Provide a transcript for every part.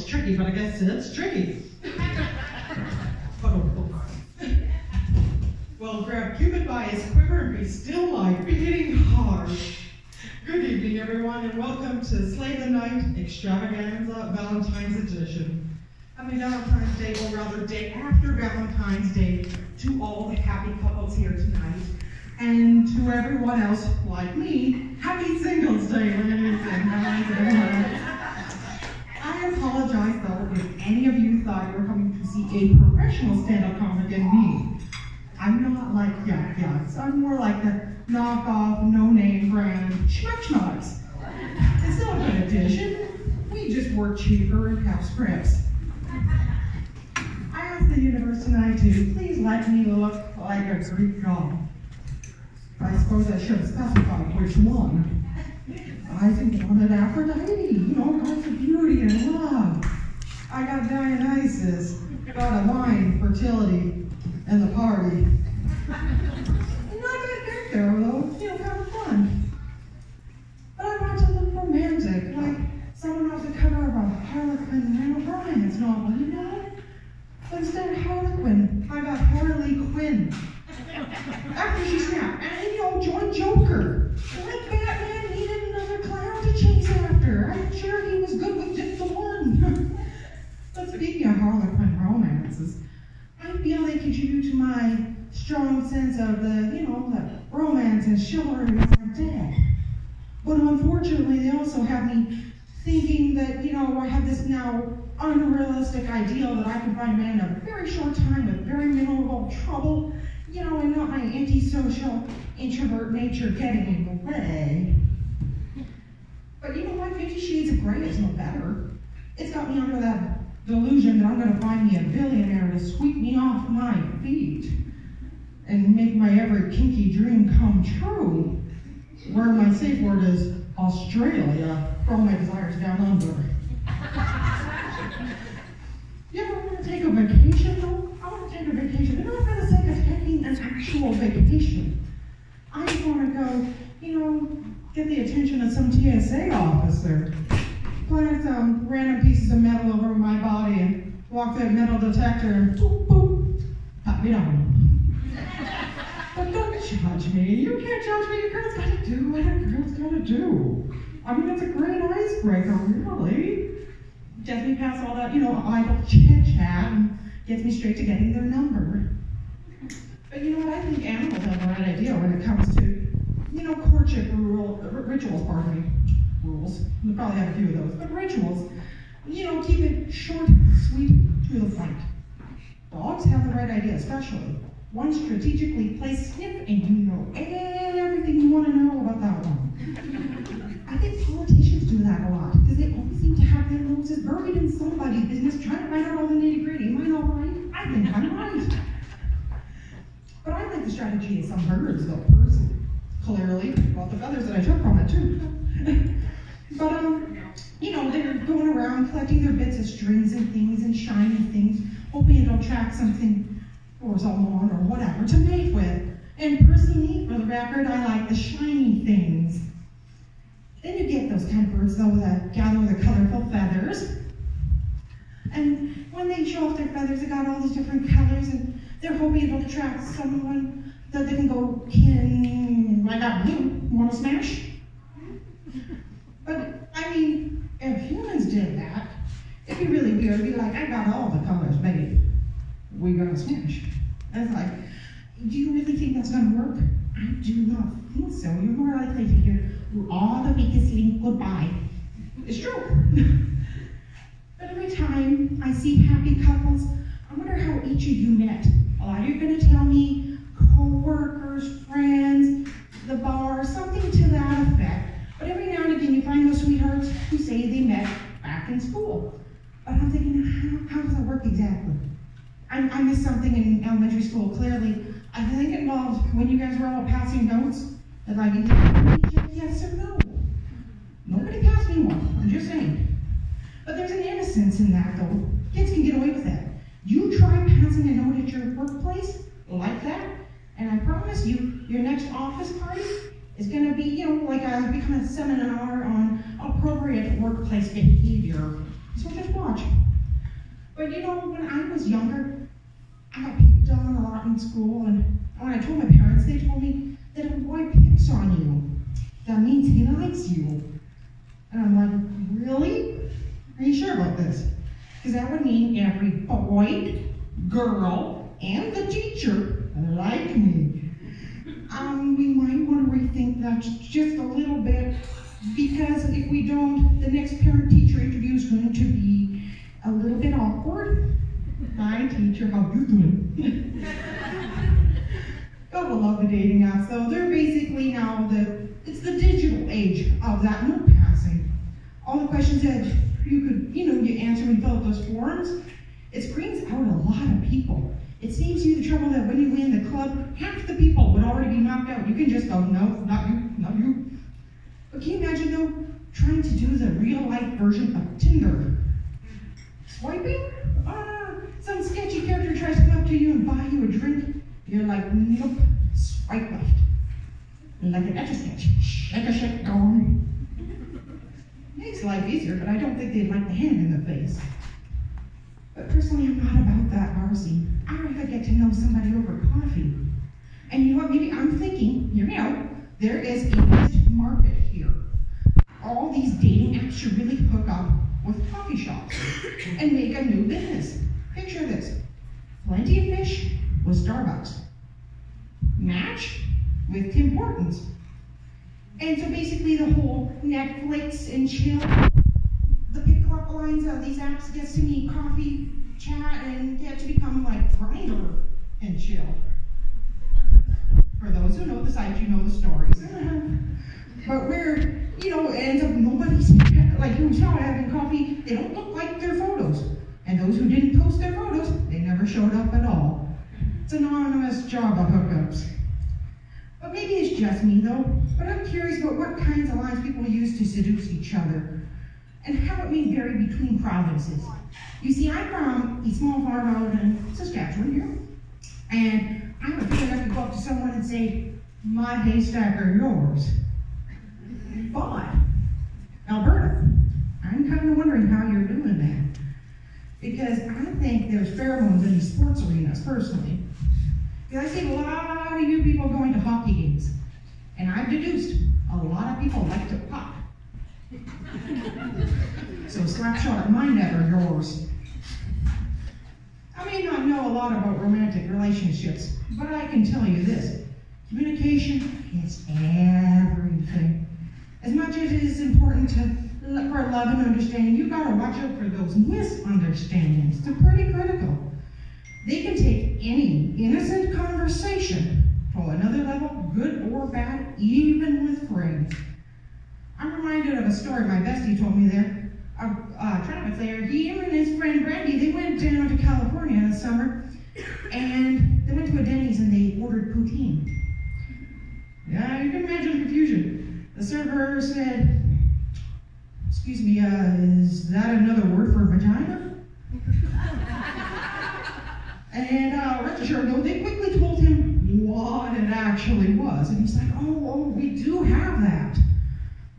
to the song, it's tricky, but I guess it's tricky. well, grab Cupid by his quiver and be still like beating hard. Good evening, everyone, and welcome to Slay the Night Extravaganza Valentine's Edition. Happy Valentine's Day, or rather, day after Valentine's Day, to all the happy couples here tonight. And to everyone else, like me, happy Singles Day, ladies and gentlemen. I apologize, though, if any of you thought you were coming to see a professional stand-up comic in me. I'm not like I'm more like the knockoff, no-name brand Schmuck Schmucks. It's not a good addition. We just work cheaper and have scripts. I asked the universe tonight to please let me look like a Greek god. I suppose I should have specified which one. I think wanted Aphrodite, you know, gods of beauty and love. I got Dionysus, god of wine, fertility, and the party. I feel they contribute to my strong sense of the, you know, the romance and chivalry of day. But unfortunately, they also have me thinking that, you know, I have this now unrealistic ideal that I can find a man in a very short time with very minimal trouble, you know, and not my antisocial introvert nature getting in the way. But you know what? Fifty Shades of Grey is no better. It's got me under that delusion that I'm going to find me a billionaire to sweep me off my feet and make my every kinky dream come true. Where my safe word is Australia all my desires down under. you ever want to take a vacation though? I want to take a vacation, but not for the sake of taking an actual vacation. I just want to go, you know, get the attention of some TSA officer, plant some random pieces of metal over my body and walk through a metal detector and boop, boop, pat me down. but don't judge me. You can't judge me. A girl's got to do what a girl's got to do. I mean, it's a great icebreaker, really. Gets me past all that, you know, idle chit chat and gets me straight to getting their number. But you know what? I think animals have the right idea when it comes to, you know, courtship rituals, pardon me. Rules. We probably have a few of those, but rituals. You know, keep it short, sweet, to the point. Dogs have the right idea, especially. One strategically placed sniff, and you know everything you want to know about that one. I think politicians do that a lot, because they always seem to have their noses buried in somebody's business, trying to find out all the nitty gritty. Am I all right? I think I'm right. But I like the strategy of some birds, though, personally. Clearly, about the feathers that I took from it, too. but, um, you know, they're going around collecting their bits of strings and things and shiny things, hoping it'll attract something or someone or whatever to mate with. And personally, for the record, I like the shiny things. Then you get those kind of birds, though, that gather the colorful feathers. And when they show off their feathers, they got all these different colors, and they're hoping it'll attract someone that they can go, can I got blue, want to smash? But, I mean, if humans did that, it'd be really weird. It'd be like, I got all the colors, maybe we gonna smash. That's like, do you really think that's gonna work? I do not think so. You're more likely to hear all the weakest link goodbye. It's true. but every time I see happy couples, I wonder how each of you met. A lot of you are gonna tell me co-workers, friends, the bar, something to that effect. But every now and again you find those sweethearts who say they met back in school. But I'm thinking, how, how does that work exactly? I, I missed something in elementary school, clearly. I think it involved when you guys were all passing notes, I didn't yes or no. Nobody passed me one, I'm just saying. But there's an innocence in that, though. Kids can get away with that. You try passing a note at your workplace like that, and I promise you, your next office party is going to be, you know, like a, become a seminar on appropriate workplace behavior. So just watch. But you know, when I was younger, I got picked on a lot in school, and when I told my parents, they told me that a boy picks on you, that means he likes you. And I'm like, really? Are you sure about this? Because that would mean every boy, girl, and the teacher like me. Um, we might want to rethink that just a little bit because if we don't, the next parent-teacher interview is going to be a little bit awkward. Hi, teacher, how you doing? oh, I love the dating apps, though. They're basically now the, it's the digital age of that note passing. All the questions that you could, you know, you answer you fill out those forms, it screens out a lot of people. It saves you the trouble that when you win the club, half the people would already be knocked out. You can just go, no, not you, not you. But can you imagine, though, trying to do the real-life version of Tinder? Swiping? Ah, some sketchy character tries to come up to you and buy you a drink. You're like, nope, swipe left. Like an etch-a-sketch. Shake a shake, go on. Makes life easier, but I don't think they'd like the hand in the face. But personally, I'm not about that, Marcy. I'd rather get to know somebody over coffee. And you know what? Maybe I'm thinking, you know, there is a market here. All these dating apps should really hook up with coffee shops and make a new business. Picture this plenty of fish with Starbucks, match with Tim Hortons. And so basically, the whole Netflix and chill the pickup lines of these apps gets to meet coffee, chat, and get to become like Grindr and chill. For those who know the site, you know the stories. but where, you know, up nobody's, like you who's not having coffee, they don't look like their photos. And those who didn't post their photos, they never showed up at all. It's an anonymous job of hookups. But maybe it's just me though, but I'm curious about what kinds of lines people use to seduce each other and how it may vary between provinces. You see, I'm from a small farm out in Saskatchewan here, and I'm like I could go up to someone and say, my haystack or yours. But, Alberta, I'm kind of wondering how you're doing that. Because I think there's pheromones in the sports arenas, personally. Because I see a lot of you people going to hockey games, and I've deduced a lot of people like to pop. so slapshot at my net or yours. I may not know a lot about romantic relationships, but I can tell you this. Communication is everything. As much as it is important to, for love and understanding, you've got to watch out for those misunderstandings. They're pretty critical. They can take any innocent conversation to another level, good or bad, even with friends. I'm reminded of a story my bestie told me there. A uh, traffic player, he and his friend Brandy, they went down to California in the summer, and they went to a Denny's and they ordered poutine. Yeah, you can imagine the confusion. The server said, excuse me, uh, is that another word for vagina? and uh, though, they quickly told him what it actually was. And he's like, oh, oh, we do have that.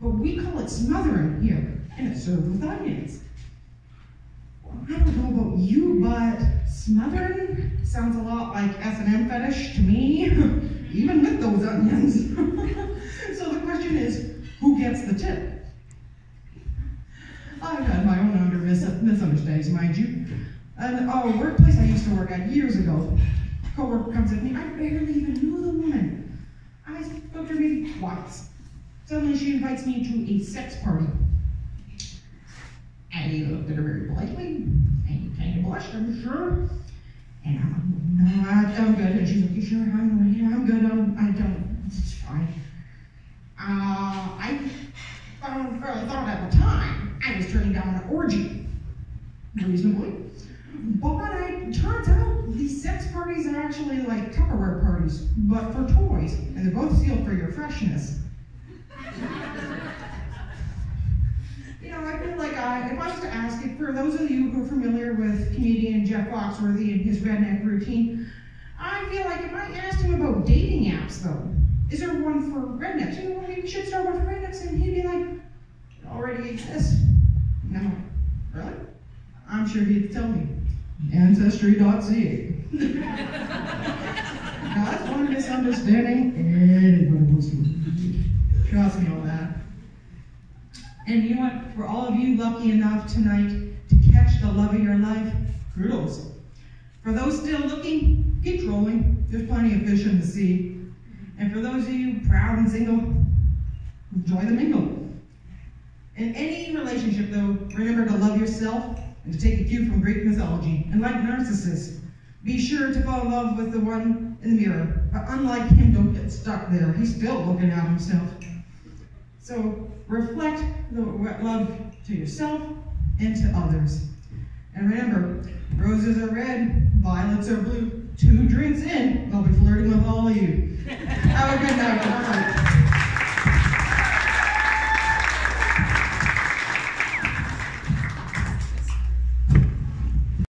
But we call it smothering here, and it's served with onions. I don't know about you, but smothering sounds a lot like S&M fetish to me, even with those onions. question is, who gets the tip? I've had my own under mis misunderstandings, mind you. And oh, workplace I used to work at years ago, coworker comes at me, I barely even knew the woman. I spoke to her maybe twice. Suddenly she invites me to a sex party. And he looked at her very politely, and kind of blushed, I'm sure. And I'm like, no, I'm good. And she's like, you sure? I'm yeah, I'm good. I'm, I don't, it's fine. Uh, I found, really thought at the time I was turning down an orgy, reasonably. But it turns out these sex parties are actually like Tupperware parties, but for toys, and they're both sealed for your freshness. you know, I feel like I, if I was to ask, if for those of you who are familiar with comedian Jeff Foxworthy and his redneck routine, I feel like if I asked him about dating apps, though, is there one for rednecks? You know, maybe we should start with rednecks, and he'd be like, it already exists. I'm sure he'd tell me. Ancestry.ca. that's one misunderstanding anybody wants to Trust me on that. And you know what? For all of you lucky enough tonight to catch the love of your life, kudos. For those still looking, keep trolling. There's plenty of fish in the sea. And for those of you proud and single, enjoy the mingle. In any relationship, though, remember to love yourself and to take a cue from Greek mythology. And like Narcissus, be sure to fall in love with the one in the mirror. But unlike him, don't get stuck there. He's still looking at himself. So reflect the love to yourself and to others. And remember, roses are red, violets are blue. Two drinks in, I'll be flirting with all of you. Have a good night.